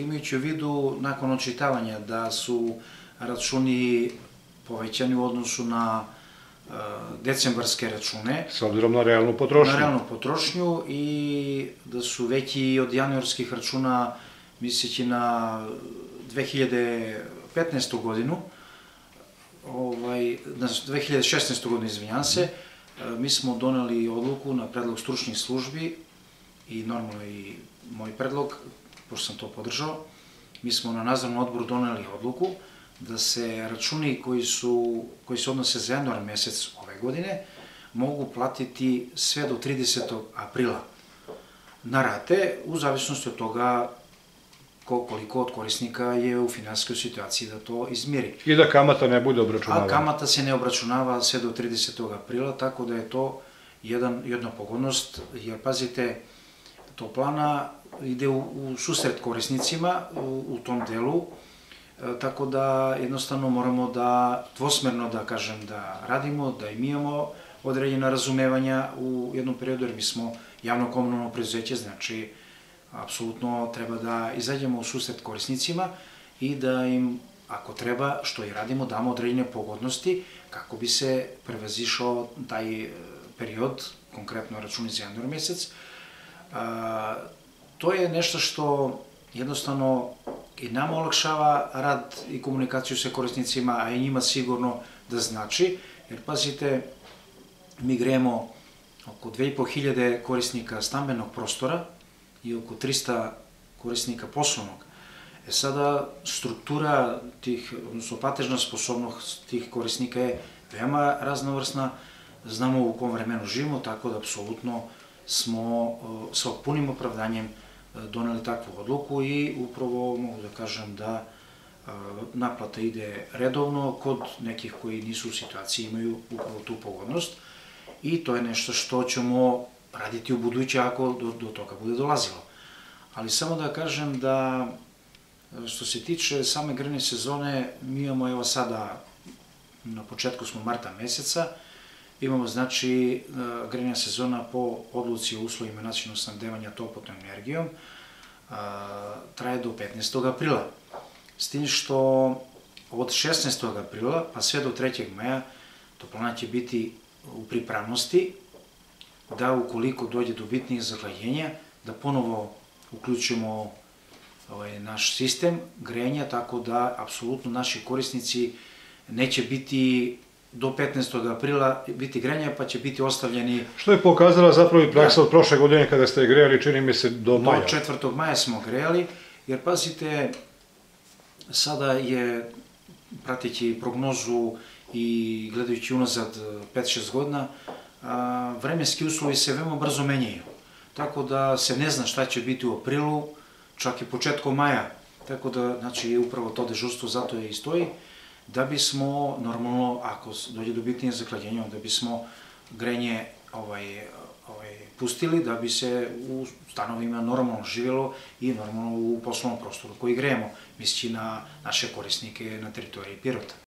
imajući u vidu nakon očitavanja da su računi povećani u odnosu na e, decembarske račune, S obzirom na realnu potrošnju. na realnu potrošnju i da su veći od januarskih računa misleći na 2015. godinu, ovaj, na 2016. godinu, izvinjam se, e, mi smo doneli odluku na predlog stručnih službi i normalno i moj predlog, pošto sam to podržao, mi smo na nadzornom odboru doneli odluku da se računi koji, su, koji se odnose za januar mesec ove godine mogu platiti sve do 30. aprila na rate, u zavisnosti od toga ko, koliko od korisnika je u finansijskoj situaciji da to izmiri. I da kamata ne bude obračunavana. A kamata se ne obračunava sve do 30. aprila, tako da je to jedan, jedna pogodnost, jer pazite, to plana ide u, u susret korisnicima u, u tom delu, e, tako da jednostavno moramo da dvosmerno da kažem da radimo, da im imamo određena razumevanja u jednom periodu, jer mi smo javno komunalno preduzeće, znači apsolutno treba da izađemo u susret korisnicima i da im, ako treba, što i radimo, damo određene pogodnosti kako bi se prevazišao taj e, period, konkretno računi za januar mesec. To je nešto što jednostavno i nama olakšava rad i komunikaciju sa korisnicima, a i njima sigurno da znači, jer pazite, mi grejemo oko 2500 korisnika stambenog prostora i oko 300 korisnika poslovnog. E sada, struktura tih, odnosno platežna sposobnost tih korisnika je veoma raznovrsna, znamo u kom vremenu živimo, tako da apsolutno smo e, sa punim opravdanjem doneli takvu odluku i upravo mogu da kažem da naplata ide redovno, kod nekih koji nisu u situaciji imaju upravo tu pogodnost i to je nešto što ćemo raditi u buduće ako do, do toga bude dolazilo. Ali samo da kažem da što se tiče same grejne sezone, mi imamo evo sada, na početku smo marta meseca, imamo znači e, grejna sezona po odluci o uslovima nacionalnog snabdevanja toplotnom energijom, traje do 15. aprila. S tim što od 16. aprila pa sve do 3. maja toplana će biti u pripravnosti da ukoliko dođe do bitnih zahlajenja, da ponovo uključimo ovaj, naš sistem grenja, tako da apsolutno naši korisnici neće biti do 15. aprila biti grenja, pa će biti ostavljeni... Što je pokazala zapravo i praksa da. od prošle godine kada ste grejali, čini mi se, do maja. Do 4. maja smo grejali, jer pazite, sada je, prateći prognozu i gledajući unazad 5-6 godina, a, vremenski uslovi se veoma brzo menjaju. Tako da se ne zna šta će biti u aprilu, čak i početkom maja. Tako da, znači, upravo to dežurstvo zato je i stoji, da bismo, normalno, ako dođe do bitnije zaklađenja, da bismo grenje ovaj, ovaj, pustili da bi se u stanovima normalno živjelo i normalno u poslovnom prostoru koji grejemo, misleći na naše korisnike na teritoriji Pirota.